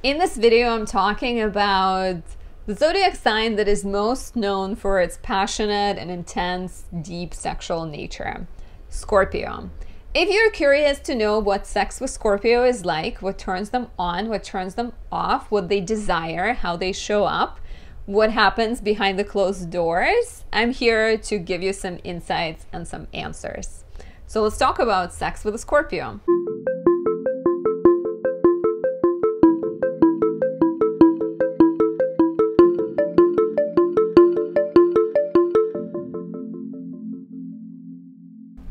In this video, I'm talking about the zodiac sign that is most known for its passionate and intense, deep sexual nature Scorpio. If you're curious to know what sex with Scorpio is like, what turns them on, what turns them off, what they desire, how they show up, what happens behind the closed doors, I'm here to give you some insights and some answers. So let's talk about sex with a Scorpio.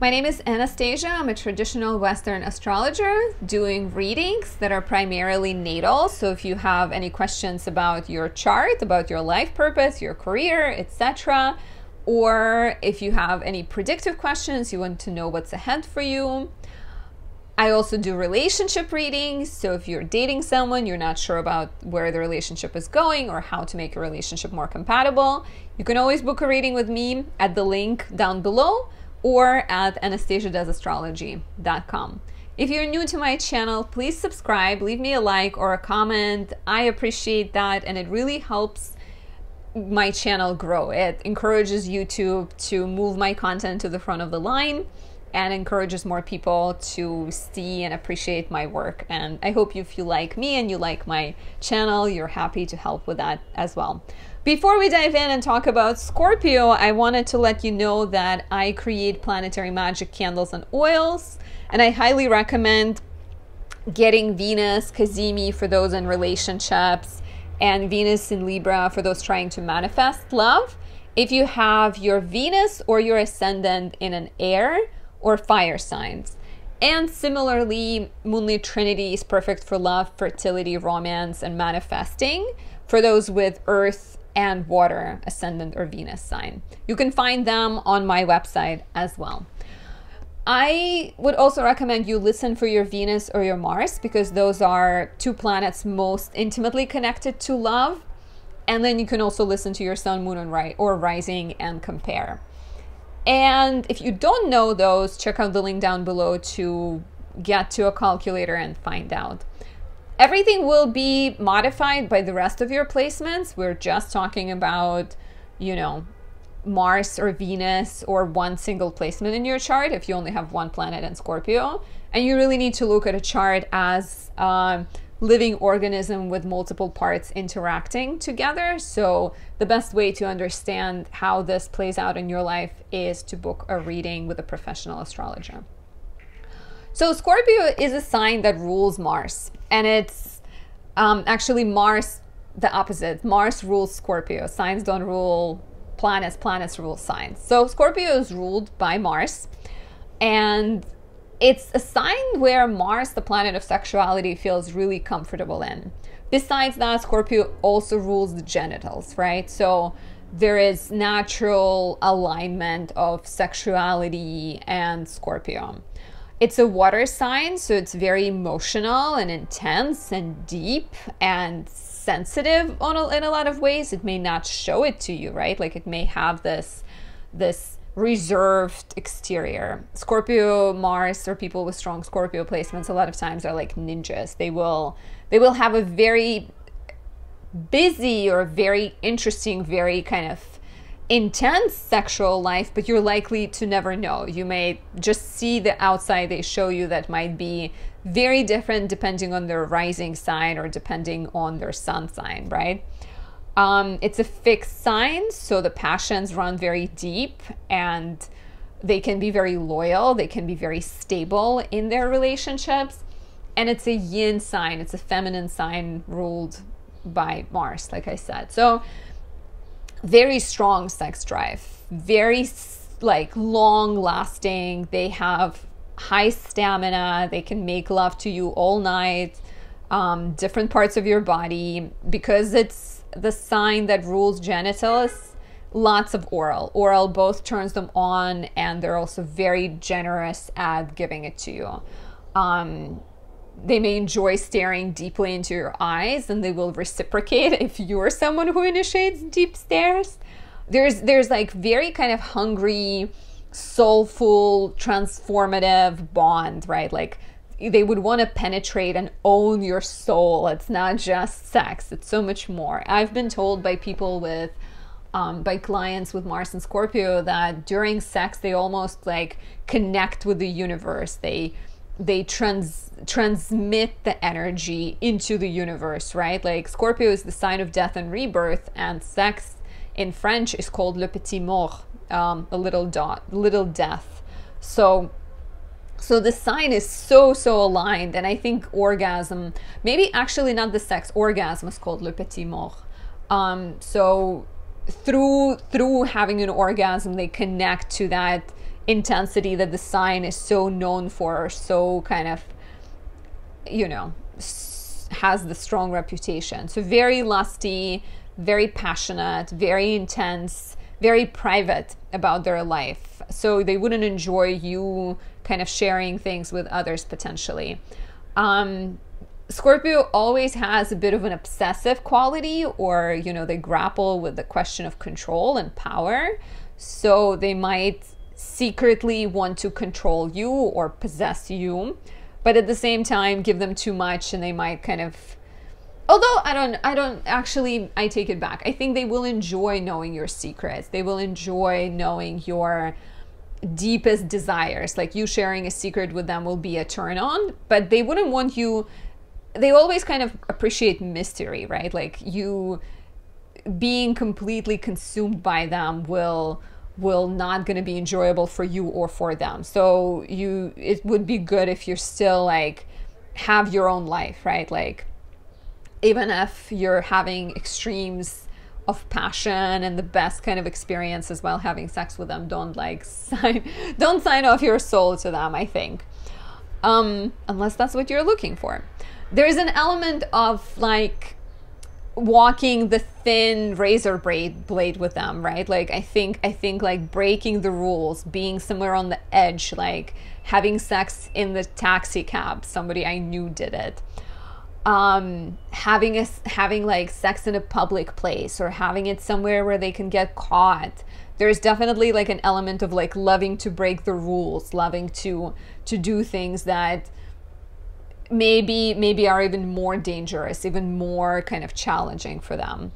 My name is Anastasia. I'm a traditional Western astrologer doing readings that are primarily natal. So if you have any questions about your chart, about your life purpose, your career, etc., or if you have any predictive questions, you want to know what's ahead for you. I also do relationship readings. So if you're dating someone, you're not sure about where the relationship is going or how to make your relationship more compatible, you can always book a reading with me at the link down below or at anastasiadoesastrology.com. If you're new to my channel, please subscribe, leave me a like or a comment. I appreciate that and it really helps my channel grow. It encourages YouTube to move my content to the front of the line and encourages more people to see and appreciate my work. And I hope if you like me and you like my channel, you're happy to help with that as well. Before we dive in and talk about Scorpio, I wanted to let you know that I create planetary magic candles and oils, and I highly recommend getting Venus Cazimi for those in relationships and Venus in Libra for those trying to manifest love. If you have your Venus or your ascendant in an air or fire signs. And similarly, Moonlit Trinity is perfect for love, fertility, romance, and manifesting for those with earth and water ascendant or Venus sign. You can find them on my website as well. I would also recommend you listen for your Venus or your Mars because those are two planets most intimately connected to love. And then you can also listen to your Sun, Moon, and right or Rising and compare. And if you don't know those, check out the link down below to get to a calculator and find out. Everything will be modified by the rest of your placements. We're just talking about, you know, Mars or Venus or one single placement in your chart if you only have one planet in Scorpio. And you really need to look at a chart as a living organism with multiple parts interacting together. So, the best way to understand how this plays out in your life is to book a reading with a professional astrologer. So Scorpio is a sign that rules Mars, and it's um, actually Mars the opposite. Mars rules Scorpio. Signs don't rule planets. Planets rule signs. So Scorpio is ruled by Mars, and it's a sign where Mars, the planet of sexuality, feels really comfortable in. Besides that, Scorpio also rules the genitals, right? So there is natural alignment of sexuality and Scorpio. It's a water sign, so it's very emotional and intense and deep and sensitive on a, in a lot of ways. It may not show it to you, right? Like it may have this this reserved exterior. Scorpio, Mars, or people with strong Scorpio placements a lot of times are like ninjas. They will they will have a very busy or very interesting, very kind of intense sexual life, but you're likely to never know. You may just see the outside they show you that might be very different depending on their rising sign or depending on their sun sign, right? Um, it's a fixed sign, so the passions run very deep and they can be very loyal, they can be very stable in their relationships. And it's a yin sign, it's a feminine sign ruled by Mars, like I said. So very strong sex drive, very like long lasting. They have high stamina. They can make love to you all night, um, different parts of your body because it's the sign that rules genitals. Lots of oral. Oral both turns them on, and they're also very generous at giving it to you. Um, they may enjoy staring deeply into your eyes and they will reciprocate if you're someone who initiates deep stares there's there's like very kind of hungry soulful transformative bond right like they would want to penetrate and own your soul. It's not just sex, it's so much more. I've been told by people with um, by clients with Mars and Scorpio that during sex they almost like connect with the universe. They they trans transmit the energy into the universe, right? Like Scorpio is the sign of death and rebirth, and sex in French is called le petit mort, um, a little dot, little death. So so the sign is so so aligned and i think orgasm maybe actually not the sex orgasm is called le petit mort. Um, so through through having an orgasm they connect to that intensity that the sign is so known for so kind of you know has the strong reputation. So very lusty very passionate very intense very private about their life. So they wouldn't enjoy you kind of sharing things with others potentially um, Scorpio always has a bit of an obsessive quality, or, you know, they grapple with the question of control and power. So they might secretly want to control you or possess you, but at the same time give them too much and they might kind of. Although I don't, I don't actually, I take it back. I think they will enjoy knowing your secrets. They will enjoy knowing your deepest desires. Like you sharing a secret with them will be a turn on, but they wouldn't want you they always kind of appreciate mystery, right? Like you being completely consumed by them will will not going to be enjoyable for you or for them. So you it would be good if you're still like have your own life, right? Like even if you're having extremes of passion and the best kind of experiences while having sex with them, don't like sign don't sign off your soul to them, I think. Um unless that's what you're looking for. There's an element of like walking the thin razor blade blade with them right? Like i think i think like breaking the rules being somewhere on the edge like having sex in the taxi cab somebody i knew did it um having a having like sex in a public place or having it somewhere where they can get caught there's definitely like an element of like loving to break the rules loving to to do things that maybe maybe are even more dangerous even more kind of challenging for them.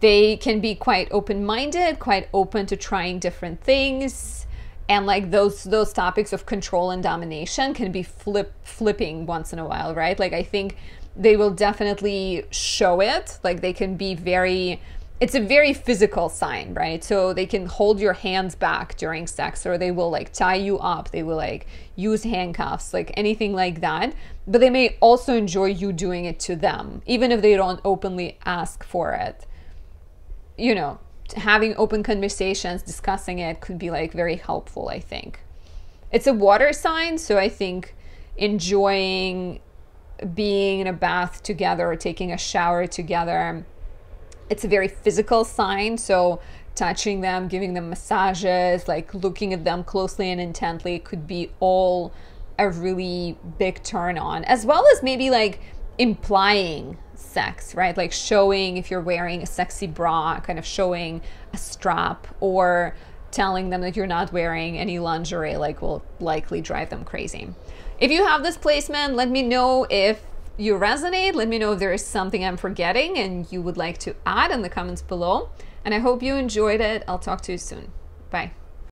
They can be quite open-minded quite open to trying different things and like those those topics of control and domination can be flip flipping once in a while right? Like i think they will definitely show it like they can be very it's a very physical sign, right? So they can hold your hands back during sex or they will like tie you up. They will like use handcuffs, like anything like that. But they may also enjoy you doing it to them, even if they don't openly ask for it. You know, having open conversations, discussing it could be like very helpful, I think. It's a water sign, so I think enjoying being in a bath together or taking a shower together it's a very physical sign. So touching them, giving them massages, like looking at them closely and intently could be all a really big turn on, as well as maybe like implying sex, right? Like showing if you're wearing a sexy bra, kind of showing a strap, or telling them that you're not wearing any lingerie, like will likely drive them crazy. If you have this placement, let me know if you resonate. Let me know if there is something I'm forgetting and you would like to add in the comments below. And I hope you enjoyed it. I'll talk to you soon. Bye.